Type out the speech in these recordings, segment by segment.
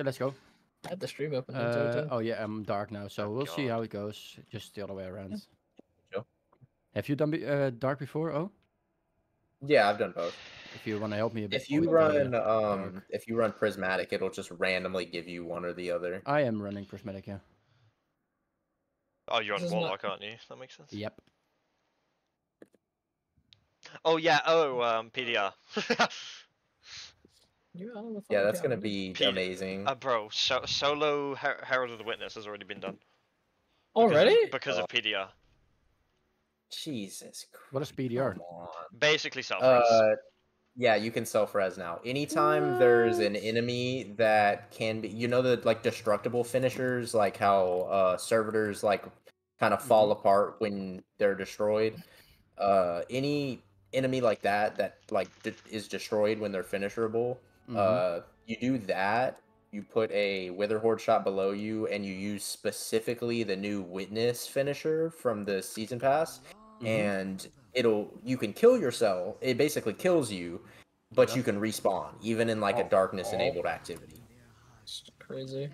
Okay, let's go. I had the stream open. Uh, Uh, oh yeah, I'm dark now, so Oh, we'll see how it goes. Just the other way around. Sure. Have you done be- uh, dark before? Oh, Yeah, I've done both. if you want to help me a bit. If you with, uh, run um dark. if you run prismatic, it'll just randomly give you one or the other. I am running prismatic. Yeah. Oh, you're on This is not- Warlock, aren't you? That makes sense. Yep. Oh yeah. Oh, um, PDR. you Yeah, that's gonna be Peter- amazing. uh, bro, so solo Her- Herald of the Witness has already been done. because of- already. Because of PDR. Jesus Christ. What is PDR? Basically self Uh, yeah, you can self res now. Anytime there's an enemy that can be, you know, the like destructible finishers, like how uh servitors like kind of fall apart when they're destroyed. Uh, any enemy like that that like de- is destroyed when they're finisherable, Mhm. uh, you do that. You put a Witherhoard shot below you, and you use specifically the new witness finisher from the season pass Mhm. and it'll you can kill yourself. It basically kills you, but you can respawn even in like a Oh. darkness enabled activity. It's crazy.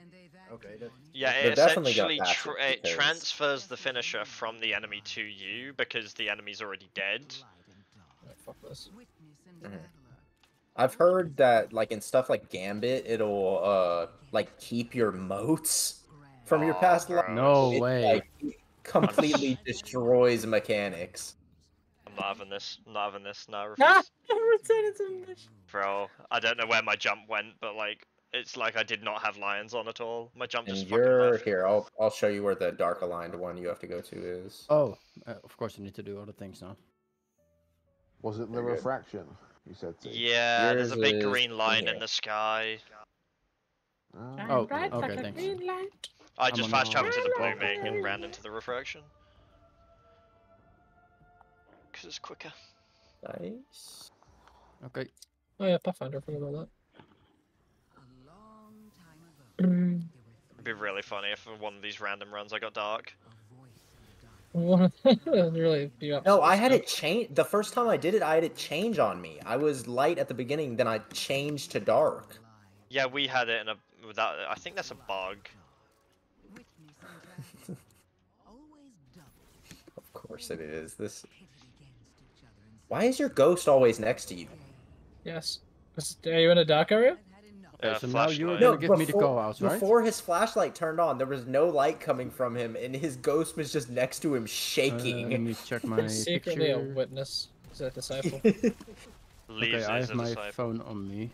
Okay. That, Yeah, it definitely got essentially patches tr- it transfers the finisher from the enemy to you because the enemy's already dead. Oh, fuck this. Mhm. I've heard that like in stuff like Gambit, it'll uh like keep your motes from your past life. No It, way. like, completely destroys mechanics. I'm not having this. I'm not having this. No, I refuse. Bro, I don't know where my jump went, but like, it's like I did not have lions on at all. My jump And just fucking you're left. here. I'll I'll show you where the dark aligned one you have to go to is. oh, uh, of course you need to do other things now. Was it the Very good. refraction? You said. T? Yeah, there's a big is green line here. in the sky. Ah. Oh, okay, thanks. I I'm just fast traveled to the Oh, blooming and ran into the refraction. Cause it's quicker. Nice. Okay. Oh yeah, Pathfinder. I forgot about that. Mm, It'd be really funny if for one of these random runs I got dark. One of them really beat. No, I had it change. The first time I did it, I had it change on me. I was light at the beginning, then I changed to dark. Yeah, we had it in a without. I think that's a bug. Of course it is. This. Why is your ghost always next to you? Yes. Are you in a dark area? Okay, Yeah, so now you were flashlight. gonna give me the before- call outs, right? Before his flashlight turned on, there was no light coming from him, and his ghost was just next to him, Uh, let shaking. me check my Secretly a witness. Is that disciple? Leaves Okay, I have my disciple. phone on me.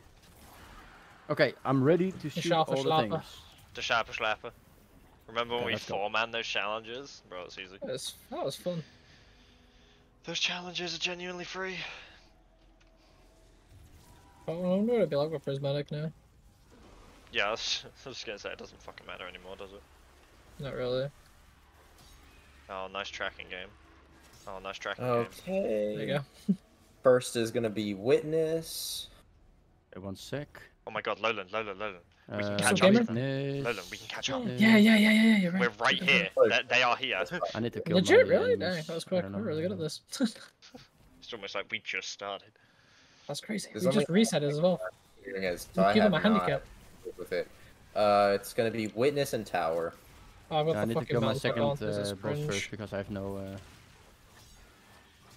Okay, I'm ready to shoot Schlapper, all the things. The Sharper Slapper. Remember when Okay, we four man those challenges? Bro, it's easy. That was, that was fun. Those challenges are genuinely free. I wonder what it'd be like with prismatic now. Yeah, I was, I was just gonna say it doesn't fucking matter anymore, does it? Not really. Oh, nice tracking game. Oh, nice tracking game. okay. There you go. First is gonna be witness. Wait one sec. Oh my god, Lowland, Lowland, Lowland. Uh, can catch up. witness. Lowland, we can catch up. Yeah, yeah, yeah, yeah, yeah. You're right. We're right here. Look. They, they are here. I need to kill Legit, my really? enemies. Dang, that was quick. We're really good at this. It's almost like we just started. That's crazy. There's we just reset as well. Hearing is, You give him a handicap. dealt with it. Uh, it's gonna be witness and tower. Oh, I've got I the need to fucking kill my second on, uh, boss first because I have no uh,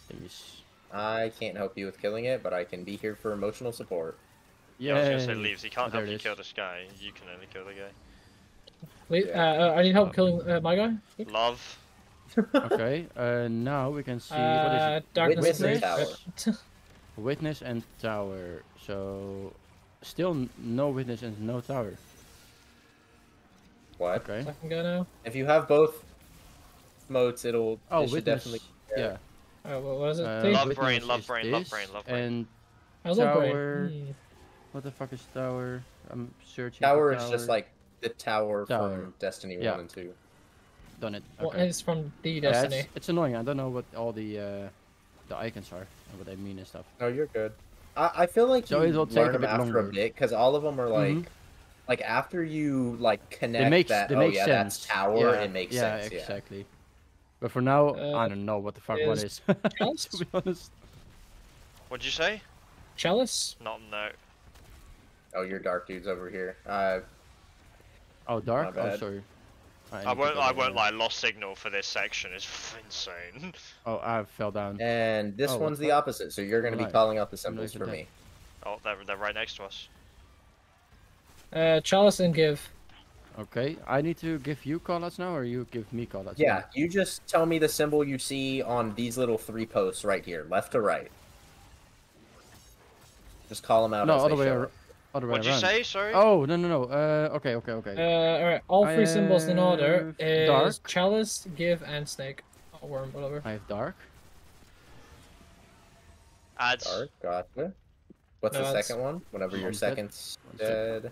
things. I can't help you with killing it, but I can be here for emotional support. Yeah, I was gonna say leaves. He can't Oh, help you is. kill this guy. You can only kill the guy. Wait, Yeah. uh, uh, I need help killing uh, my guy. Love. okay, uh, now we can see Uh, what is darkness Witness and and Rage. Witness and tower. So still no witness and no tower. What? Okay. Second guy now. If you have both modes, it'll. Oh, it should witness. definitely. Yeah. Oh, what what is it? uh, Please? Love witness brain, love brain, love brain, love brain. And I love brain. tower. Hmm. what the fuck is tower? I'm searching. Tower for is just like the tower, Tower. from Destiny Yeah. One and Two. done it. What Okay. is from the Yeah, Destiny? it's, it's annoying. I don't know what all the uh, the icons are and what they mean and stuff. No, you're good. I, I feel like So you it'll take learn a them bit after longer. a bit because all of them are like, Mhm. like after you like connect makes- that. they oh make yeah, sense. that's tower. Yeah, It makes yeah, sense. Yeah. exactly. But for now, I Uh, don't know what the fuck what is is. Chalice? to be honest. What'd you say? Chalice? Not no. Oh, your dark dudes over here. Uh, Oh, dark. Oh, bad. sorry. I need won't. I there. won't lie. Lost signal for this section is f- insane. Oh, I fell down. And this Oh, one's the the- opposite, so you're going to be Right. calling out the symbols for me. Oh, they're they're right next to us. Uh, Chalice and Give. Okay, I need to give you callouts now, or you give me callouts? Yeah, you just tell me the symbol you see on these little three posts right here, left to right. Just call them out. No, as other they way, show ar- up. Other way What'd you around. say? Sorry. Oh no no no. Uh, okay okay okay. Uh, alright, all three symbols in order is dark. Chalice, Give, and Snake. Or Worm, whatever. I have dark. Ads. Dark, gotcha. What's No, the second one? Whenever your One's dead. second's dead. dead.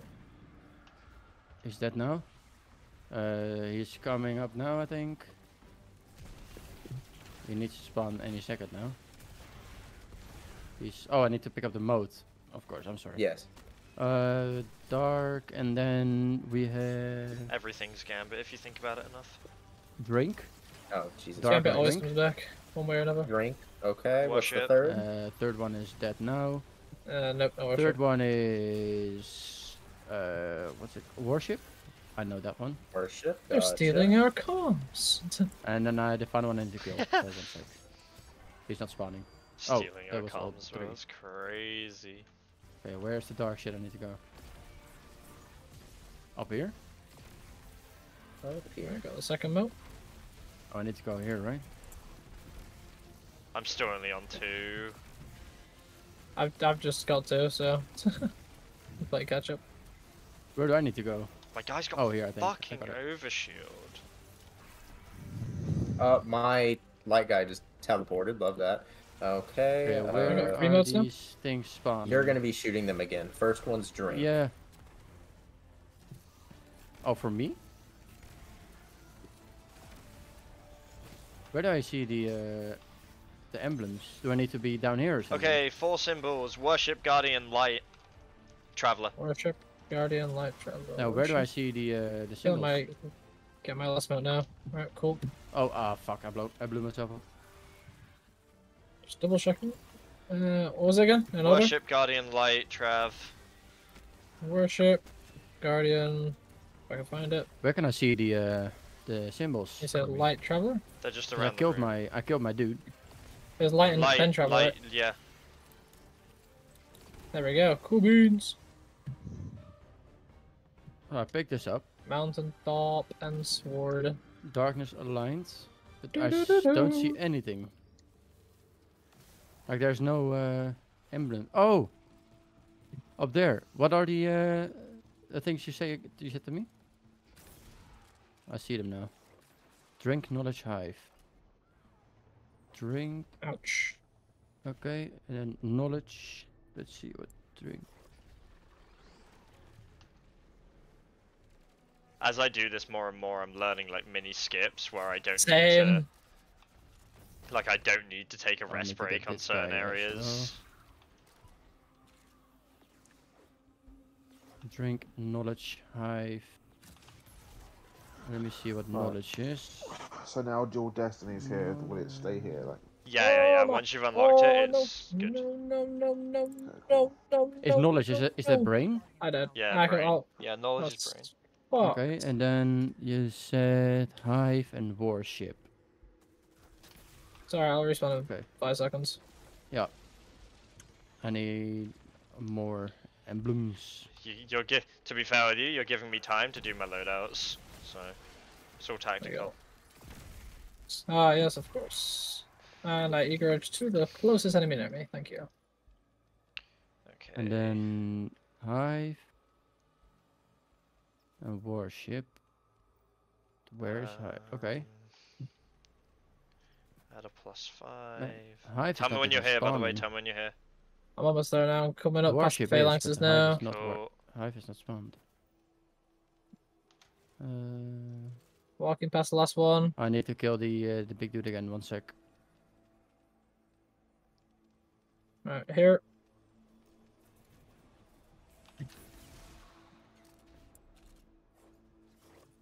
Is that now? Uh, he's coming up now, I think. He needs to spawn any second now. He's. Oh, I need to pick up the mode. Of course, I'm sorry. Yes. Uh, dark, and then we have Everything's Gambit if you think about it enough. drink. Oh, Jesus. Dark Gambit always Drink. comes back, one way or another. Drink. Okay. What's the third? Uh, third one is dead now. Uh, nope, no. Third one is uh, what's it? Worship. I know that one. Worship. They're gotcha. stealing our comms. And then I the final one in the to kill. for one's sake. He's not spawning. Oh, Stealing that our was all comms. three. That's crazy. Okay, where's the dark shit I need to go? Up here? Up I got the second mote. Oh, I need to go here, right? I'm still only on two. I've, I've just got two, so. play catch up. Where do I need to go? My guy's got Oh, here I think. I fucking got overshield. Uh, my light guy just teleported. Love that. Okay. Okay, where got uh, three are modes now? these things spawn? you're gonna be shooting them again. First one's drink. Yeah. Oh, for me? Where do I see the uh, the emblems? Do I need to be down here or something? Okay, four symbols: worship, guardian, light, traveler. Worship, Guardian, Light Traveler. Now, where do I see the uh, the Kill symbols? my. Get my last mote now. Alright, cool. Oh, ah, fuck! I blew I blew myself up. Just double checking. Uh, what was it again? Another? Worship, guardian, light, trav. Worship, Guardian. If I can find it. Where can I see the uh, the symbols? Is said for me? Light Traveler? They're just 'Cause around I killed my I killed my dude. There's Light and light, Pen Traveler. light, right? yeah. There we go. Cool beans. Oh, I picked this up. Mountain Top and Sword. Darkness Alliance, but I s- don't see anything. Like there's no uh, emblem. Oh, up there. What are the uh, the things you say you said to me? I see them now. Drink knowledge hive. Drink. Ouch. Okay, and then knowledge. Let's see what drink. As I do this more and more, I'm learning like mini skips where I don't need Same. To, like I don't need to take a rest to break on certain guy as areas. Drink knowledge hive. Let me see what Right. knowledge is. So now dual destinies here. Will it stay here? Like, Yeah, yeah, yeah. Once you've unlocked oh, it, no. it's good. No, no, no, no, no, no, Is knowledge is no, that is that no. brain? I did. Yeah, I can, brain. I'll, Yeah, knowledge is brain. Fuck. Okay, and then you said hive and warship. Sorry, I'll respawn in Okay. five seconds. Yeah. I need more emblems. You, you're gi- to be fair with you, you're giving me time to do my loadouts, so it's all tactical. Ah, yes, of course. And I eager to the closest enemy near me. Thank you. Okay. And then hive and warship. Where is hive? Okay. Add a plus five. Hive Tell me when you're even here, by the way. Tell me when you're here. I'm almost there now. I'm coming up past the Warship phalanxes the now. is not Cool. hive is not spawned. Uh, Walking past the last one. I need to kill the uh, the big dude again. One sec. Right here.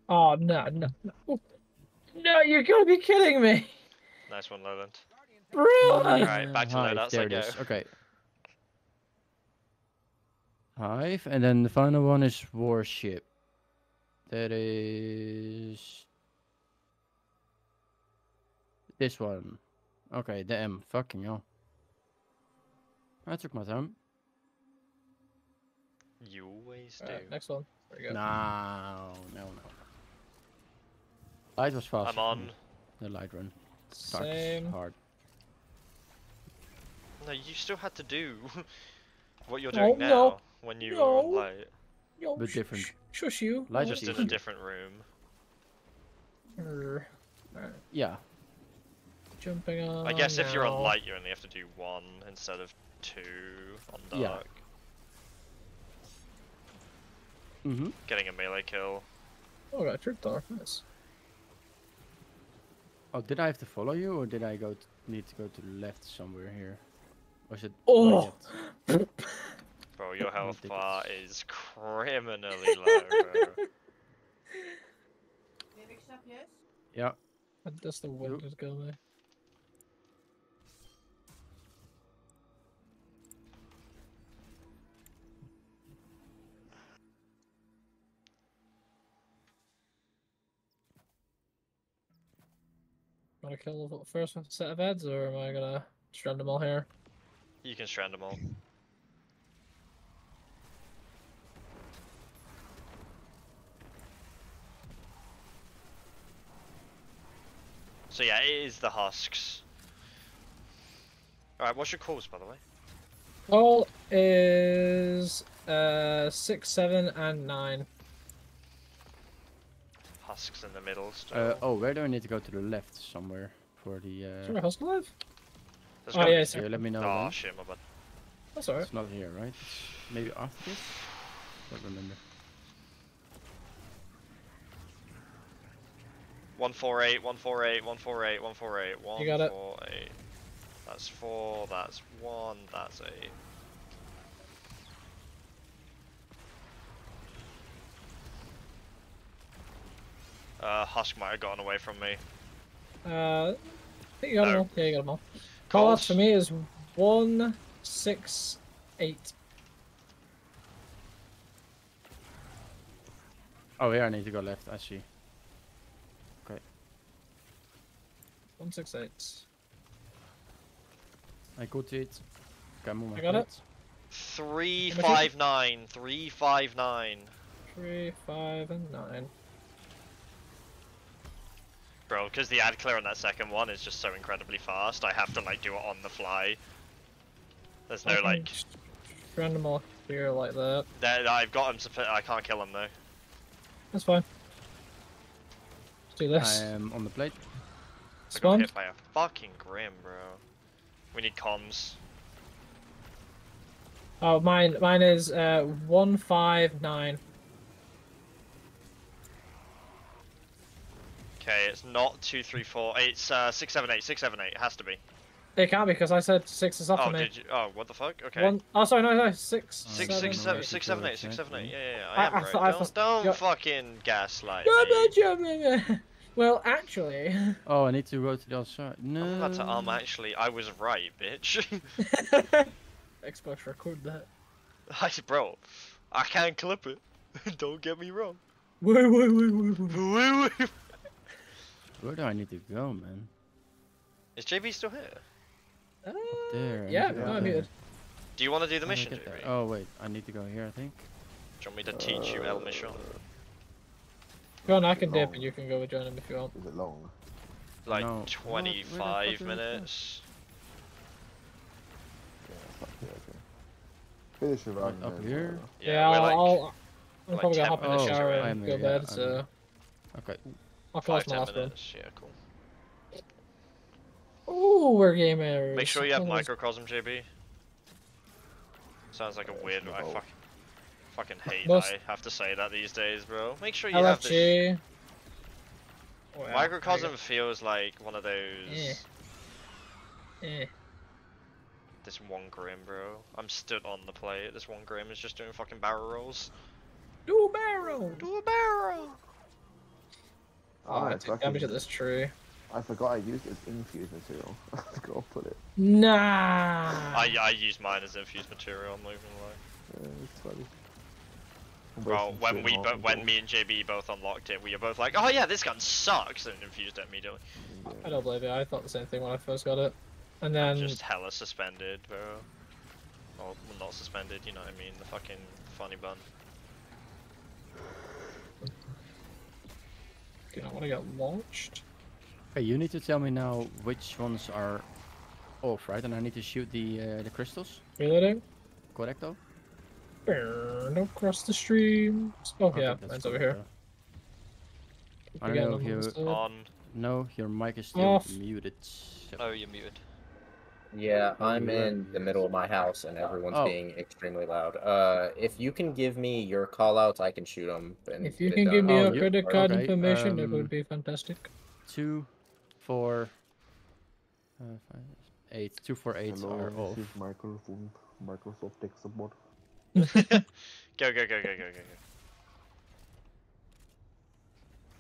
Oh no, no, no. No, you're gonna be kidding me. Nice one, Lowland. Bro! Alright, back to hive, loadouts I there it go. is. Okay. Hive, and then the final one is warship. That is this one. Okay, damn, Fucking hell. I took my time. You always do. Alright, next one. There we go. No, no, no. Light was fast. I'm on. The light run. Dark's Same. hard. No, you still had to do what you're doing no, now when you were on no. light. Yo, Bit sh- different. sh- Shush you. Light Just Just in a different room. Err. Yeah. Jumping on. I guess if you're on light, you only have to do one instead of two on Yeah. dark. Mm-hmm. Getting a melee kill. Oh, got trip door. Nice. Oh, did I have to follow you, or did I go? To, need to go to the left somewhere here? Was it? Oh! right Bro, your health bar is criminally low, bro. Yeah. What does the wind just go there? Want to kill the first set of heads, or am I gonna strand them all here? You can strand them all. So yeah, it is the husks. Alright, what's your calls by the way? All is uh six, seven, and nine. Husks in the middle still. Uh, oh, where do I need to go to the left somewhere for the? Is Uh... there a hustle alive? There's oh, gotta yeah, be- Here, let me know. Oh then. shit, my bad. That's alright. It's not here, right? Maybe after this. Don't remember. One four eight, one four eight, one four eight, one four eight, one You got it. eight. That's four, that's one, that's eight. Uh, Husk might have gotten away from me. Uh, I think you got them all. Yeah, you got them all. Call outs for me is one, six, eight. Oh, here I need to go left. I see. One, six, eight. I got it. Okay, I'm on my I got it. plate. Three How much is- five nine, three five nine. Three, five, and nine. Bro, because the ad clear on that second one is just so incredibly fast, I have to like do it on the fly. There's no like, Random Strand here like that. there, I've got him to. I can't kill him though. That's fine. Let's do this. I am on the plate. I got Spawn. hit by a fucking grim, bro. We need comms. Oh, mine. Mine is uh one, five, nine. Okay, it's not two, three, four. It's uh six, seven, eight, six, seven, eight. It has to be. It can't be because I said six is after Oh, me. did you? Oh, what the fuck? Okay. One. Oh, sorry, no, no, six. Oh, Six, seven, six, eight, seven, eight, six, eight, seven, eight, eight, six, seven, eight. exactly. Yeah, yeah, I- I am I right. thought- I Don't, thought- don't yeah. fucking gaslight Yeah, me. but you- Well, actually, Oh, I need to go to the other side. No. I'm about to um actually I was right, bitch. Xbox record that. I bro, I can't clip it. Don't get me wrong. Wait, Wait, wait, wait, wait, wait. Where do I need to go, man? Is JB still here? Uh, there, Yeah, need to no, go I'm there. muted. Do you want to do the How do I mission, there? JB? Oh wait, I need to go here. I think. Do you want me to teach you El Mission? Go on, I can dip and you can go join him if you want. Is it long? Like No. What- where the fuck 25 did it go? minutes. Yeah, up here, okay. Finish your run. up here? uh, Yeah, I'll, like I'll, I'm like probably 10 gonna hop in the shower away. and I'm go to bed, I'm so here. Okay. I'll five close my ten last one. minutes. Yeah, cool. Ooh, we're gamers. Make sure you have One of those- microcosm, JB. Sounds like a weird. I go. fuck, fucking hate. Most- I have to say that these days, bro. Make sure you have this. LFG. Oh, yeah, Microcosm feels like one of those. Yeah. Eh. This one grim, bro. I'm stood on the plate. This one grim is just doing fucking barrel rolls. Do a barrel. Do a barrel. Oh, I I take damage fucking- at this tree. I forgot I used it as infused material. Let's go put it. Nah. I I use mine as infused material. I'm not even lying. Yeah, it's funny. Well, when we on bo- when me and JB both unlocked it, we were both like, "Oh yeah, this gun sucks," and infused it immediately. I don't believe it. I thought the same thing when I first got it. And then Just hella suspended, bro. Or well, not suspended, you know what I mean? The fucking funny bun. You know when I got launched. Okay, you need to tell me now which ones are off, right? And I need to shoot the uh, the crystals. Reloading. Correcto? Burn across the streams. Oh Okay, yeah, that's mine's over here. correcto. I don't know if you- the side. On. No, your mic is still Off. muted. Yep. Oh, you're muted. Yeah, I'm in the middle of my house and everyone's Oh. being extremely loud. Uh, if you can give me your callouts, I can shoot them. If you can give me Oh, your you- credit card okay, information, it um, would be fantastic. Two, four, uh, five, eight. Two, four, eight Hello, are off. this microphone. Microsoft tech support. Go, go, go, go, go, go, go.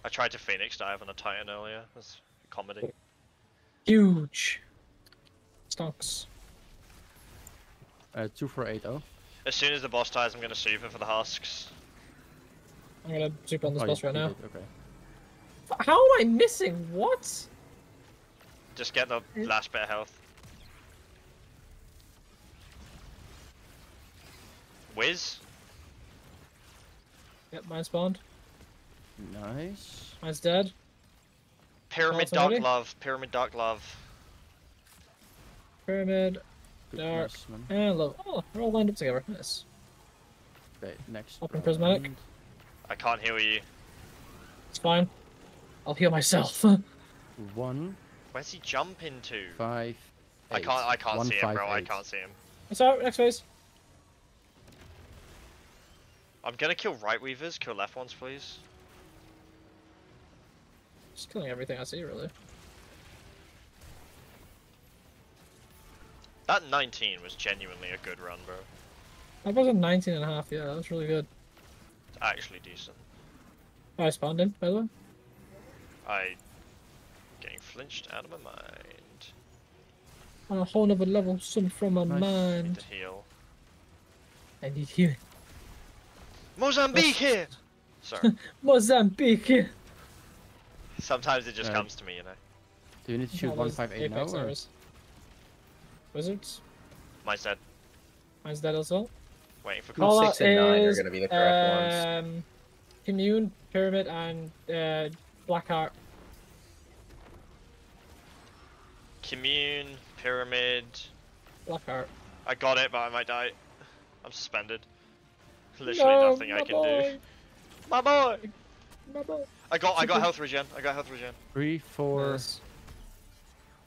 I tried to Phoenix dive on a Titan earlier. That's comedy. Huge. Stonks. Uh, two, four, eight, oh. As soon as the boss dies, I'm gonna super for the husks. I'm gonna super on this Oh, boss right now. did, Okay. How am I missing? What? Just get the last bit of health. Whiz? Yep, mine spawned. Nice. Mine's dead. Pyramid somebody? Dark Love. Pyramid Dark Love. Pyramid. Good Dark. mess, man. And love. Oh, we're all lined up together. Nice. Okay, next. Open prismatic. I can't heal you. It's fine. I'll heal myself. One, Where's he jump into? five, I can't. I can't One, see him, five, bro. I can't see him. It's alright, next phase. I'm gonna kill right weavers. Kill left ones, please. Just killing everything I see, really. That 19 was genuinely a good run, bro. That was a 19 and a half, yeah, that was really good. Actually decent. I spawned in, by the way. I getting flinched out of my mind. On a whole nother level, some from my Nice. Need to heal. I need healing. Mozambique here. Sorry. Mozambique! here! Sometimes it just Uh, comes to me, you know. Do you need to shoot one, those five, eight now? Or? arrows. Wizards? Mine's dead. Mine's dead as well. Waiting for Cool. call. Six and nine are gonna be the correct ones. um, Commune, Pyramid, and uh, Blackheart. Commune, pyramid. Blackheart. I got it, but I might die. I'm suspended. Literally No, nothing I can boy, do. My boy. My boy. I got. I got health regen. I got health regen. Three, four, Nice.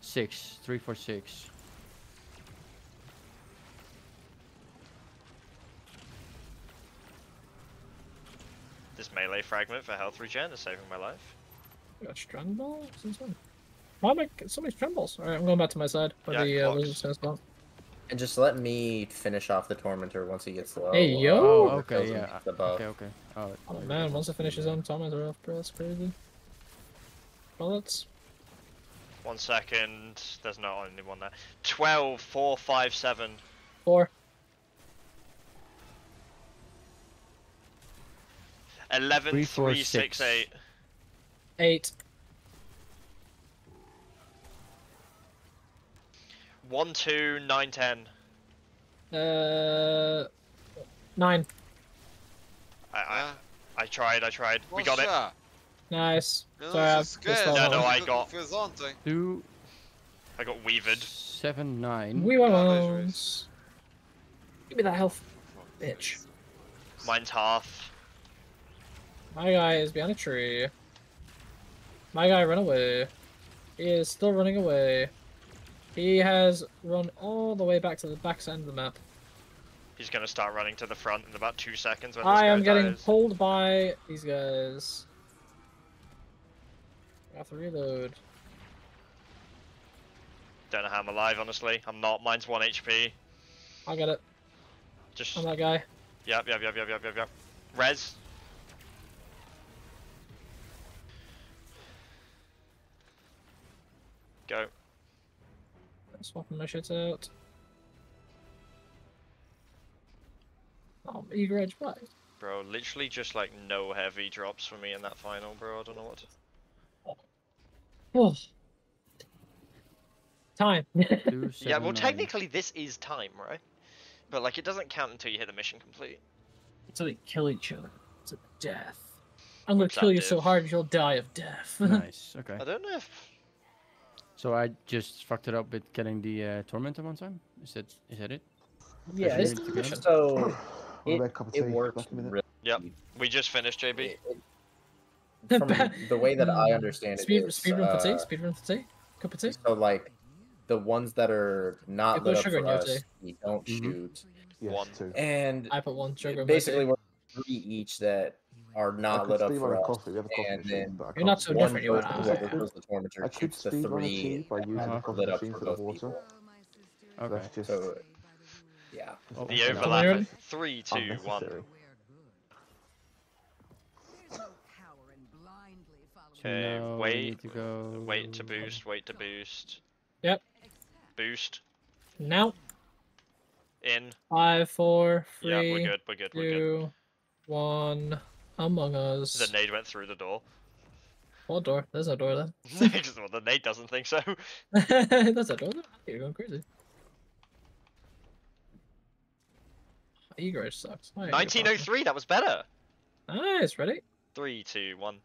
six. Three, four, six. This melee fragment for health regen is saving my life. We got strand balls since when? Why am I get so many strand balls? Alright, I'm going back to my side. Where Yeah, the uh, clocks. lizard's gonna. And just let me finish off the tormentor once he gets low. Hey, yo! Oh, okay, yeah. the buff. Okay, okay. Oh, Oh man, go. once it finishes on tormentor off, bro, that's crazy. Bullets. One second. There's not only one there. 12, 4, 5, 7. Four. 11, Three, four, 3, 6, six. 8. Eight. 1, 2, 9, 10. Uh, nine. I, I, I tried, I tried. we What's got it. Nice. You're Sorry, I've so just scared. fell No, no. I got- Two, I got weavered. seven, nine. We were Oh. Give me that health. Bitch. Mine's half. My guy is behind a tree. My guy ran away. He is still running away. He has run all the way back to the back end of the map. He's gonna start running to the front in about two seconds when this I am getting dies. pulled by these guys. I have to reload. Don't know how I'm alive, honestly. I'm not. Mine's 1 HP. I'll get it. Just. I'm that guy. Yep, yep, yep, yep, yep, yep, yep. Res. Go. Swapping my shit out. Oh, eager edge, what? Bro, literally just like no heavy drops for me in that final, bro. I don't know what. To... Oh. oh. Time. Two, Yeah, well, nine. technically this is time, right? But like, it doesn't count until you hit the mission complete. Until they kill each other to death. I'm gonna What's kill that you so hard you'll die of death. Nice. Okay. I don't know if So I just fucked it up with getting the uh, tormentor one time. Is that is that it? Yeah, it's need to so Wanna it, make a cup of it works Back a minute. really. Yep. we just finished, JB. it- it- from the way that I understand it, Speed, is, speed run for tea. uh, Speed run for tea. Cup of tea. So like the ones that are not You lit up sugar in for us, tea. we don't Mhm. shoot. Yes, One. two. And I put one sugar. in my basically we're three each that are not lit up for us. coffee. We have a coffee and machine, then but You're can't so different, you and I. whoever the tormentor I could shoots the speed run a three by using Uh-huh. the coffee lit up machine for for the those water. people. Okay. That's just So yeah. Oh, The overlap Iron? at three, two, one. unnecessary. Okay, Now we wait, need to go. wait to boost, wait to boost. Yep. Boost. Now In. five, four, Yeah, we're good, we're good, we're good. one. Among Us. The nade went through the door. What door? There's no door there. well, the nade doesn't think so. There's a door there. You're going crazy. Egress sucks. Why are you 1903, that was better. Nice, ready? Three, two, one.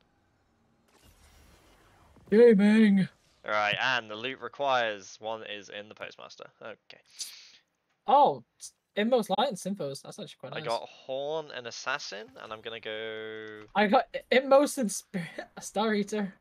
Gaming. Alright, and the loot requires one is in the postmaster. Okay. Oh, s- inmost light and Synthos. That's actually quite nice. I got Horn and Assassin, and I'm gonna go. I got i- inmost and Spirit, a Star Eater.